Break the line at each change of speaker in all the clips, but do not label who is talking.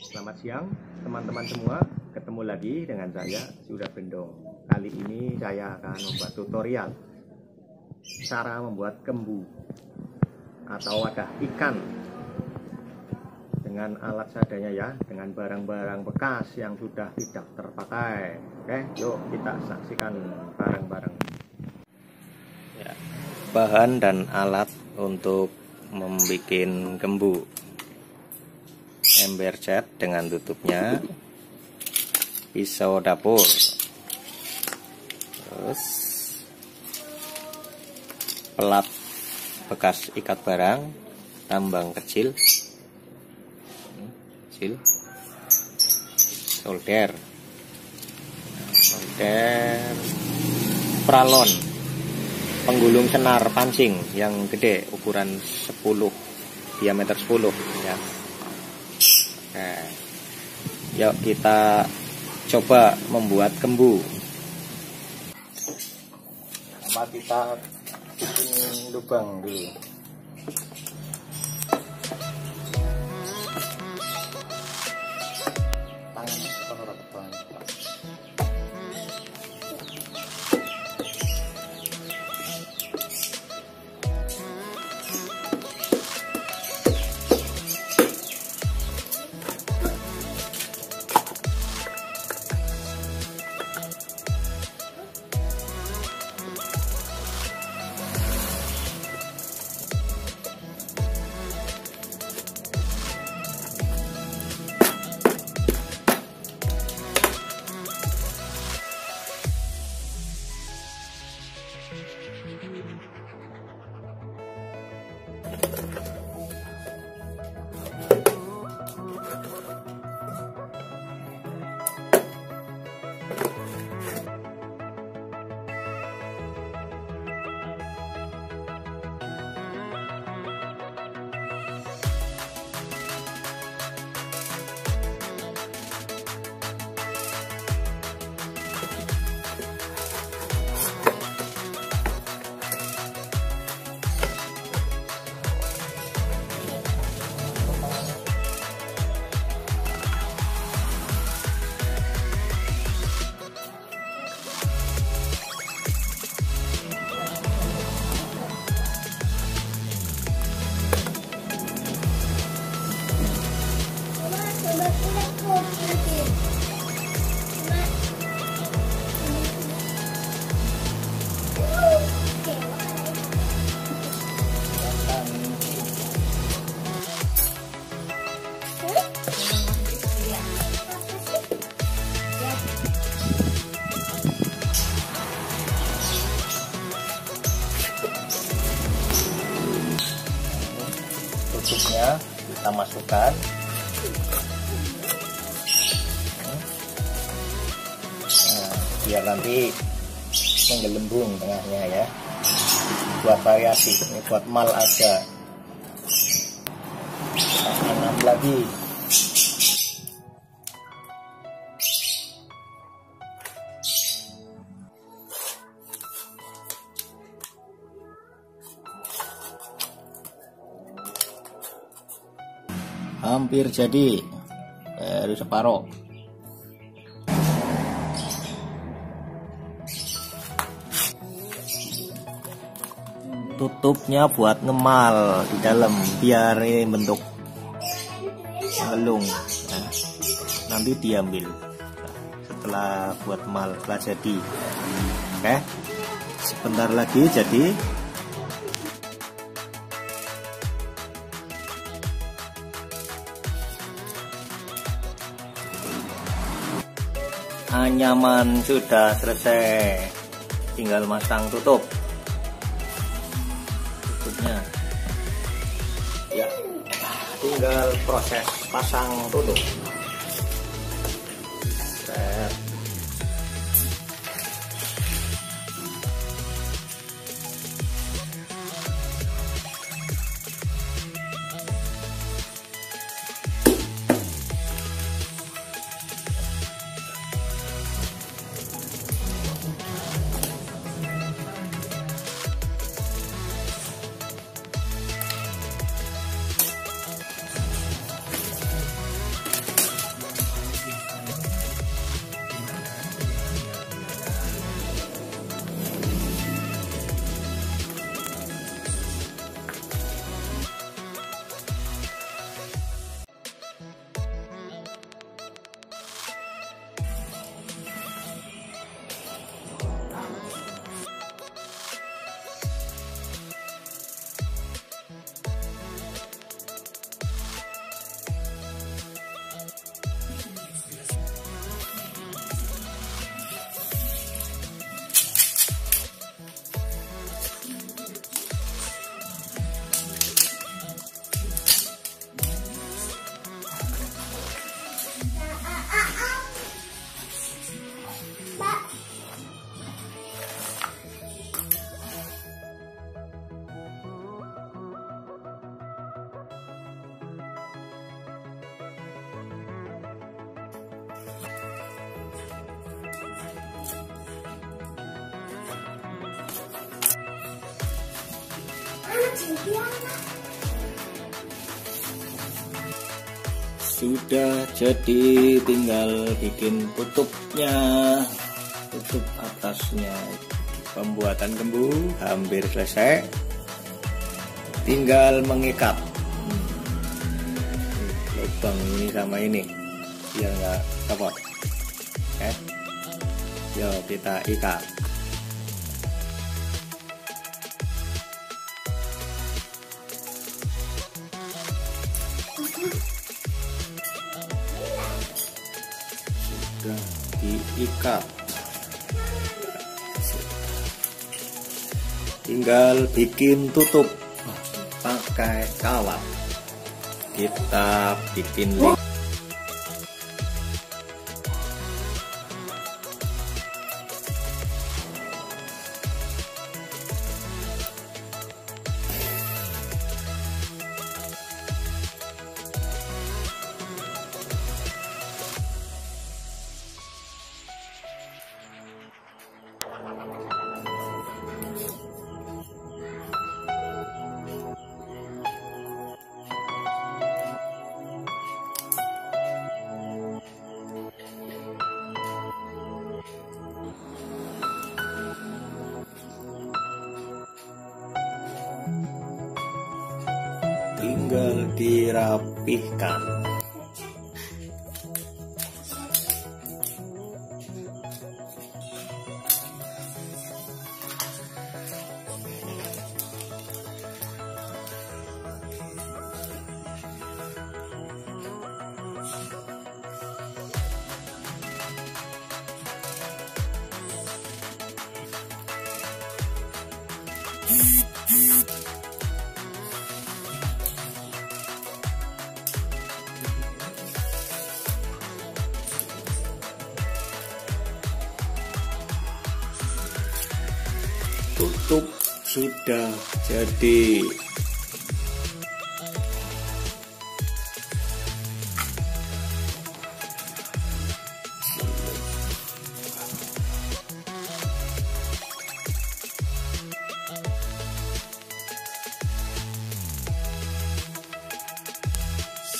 Selamat siang teman-teman semua. Ketemu lagi dengan saya Sudah Bendong Kali ini saya akan membuat tutorial Cara membuat kembu Atau wadah ikan Dengan alat seadanya ya Dengan barang-barang bekas yang sudah tidak terpakai. Oke yuk kita saksikan barang-barang. Ya, Bahan dan alat untuk membuat kembu ember cat dengan tutupnya. Pisau dapur. Terus pelat bekas ikat barang tambang kecil. Kecil. Solder. Solder. Pralon. Penggulung senar pancing yang gede ukuran 10 diameter 10 ya Nah, yuk kita coba membuat kembu. Apa kita bikin lubang dulu. Tutupnya kita masukkan biar nanti menggelembung tengahnya ya. Buat variasi ini buat mal aja. Enam lagi. Hampir jadi baru separuh tutupnya buat ngemal di dalam biar ini bentuk nah, nanti diambil. Setelah buat mal setelah jadi. Oke sebentar lagi jadi. Anyaman sudah selesai. Tinggal masang tutup tutupnya ya tinggal proses pasang tutup sudah jadi tinggal bikin tutupnya tutup atasnya pembuatan kembu hampir selesai. Tinggal mengikat. Lubang ini sama ini biar nggak copot oke yuk kita ikat diikat tinggal bikin tutup. Pakai kawat. Kita bikin link dirapihkan tutup sudah jadi.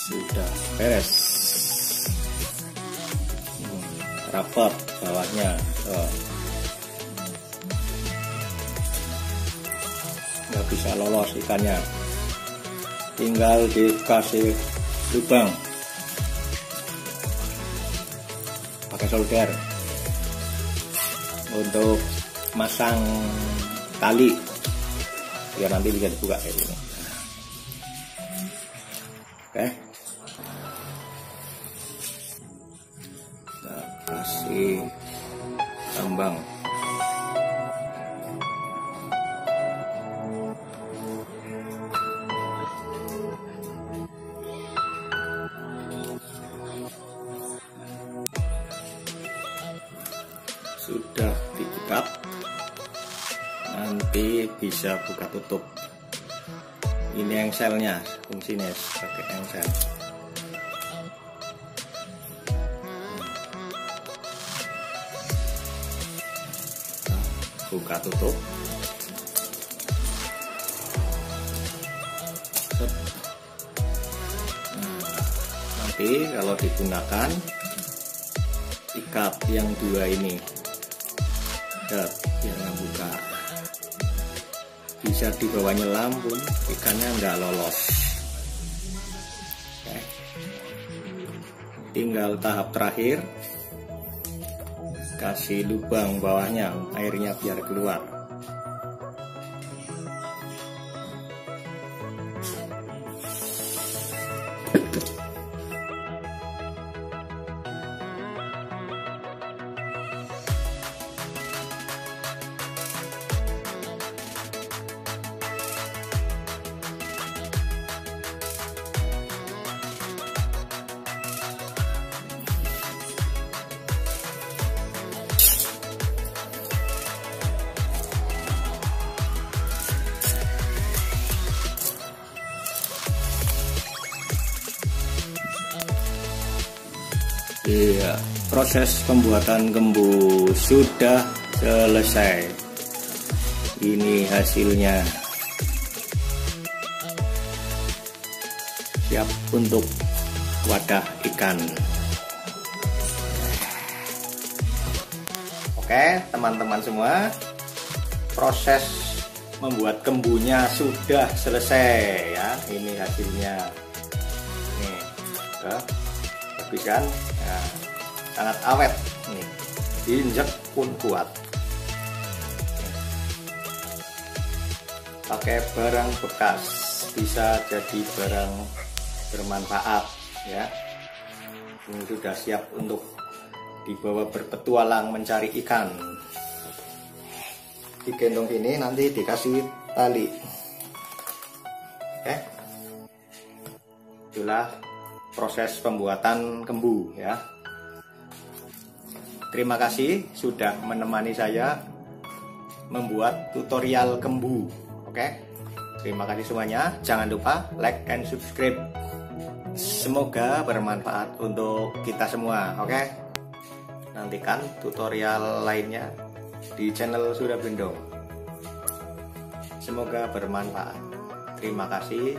Sudah beres. Hmm, rapat bawahnya. Oh. Nggak bisa lolos ikannya. Tinggal dikasih lubang. Pakai solder. Untuk masang tali. Biar nanti bisa dibuka kayak gini. Oke. Kita kasih tambang sudah diikat nanti bisa buka tutup. Ini engselnya fungsinya pakai engsel. Buka tutup. Nah, nanti kalau digunakan ikat yang dua ini Biar nggak buka. Bisa di bawahnya lambung ikannya nggak lolos. Oke. tinggal tahap terakhir. Kasih lubang bawahnya airnya biar keluar Iya, proses pembuatan kembu sudah selesai. Ini hasilnya. siap untuk wadah ikan oke teman-teman semua proses membuat kembunya sudah selesai ya ini hasilnya nih ya, bagus kan nah, sangat awet nih diinjek pun kuat. Pakai barang bekas bisa jadi barang bermanfaat ya. Ini sudah siap untuk dibawa berpetualang mencari ikan. Di gendong ini nanti dikasih tali. Oke. Itulah proses pembuatan kembu ya terima kasih sudah menemani saya membuat tutorial kembu Oke, terima kasih semuanya. Jangan lupa like and subscribe. Semoga bermanfaat untuk kita semua. Oke, nantikan tutorial lainnya di channel Sudah Bendong. Semoga bermanfaat. Terima kasih.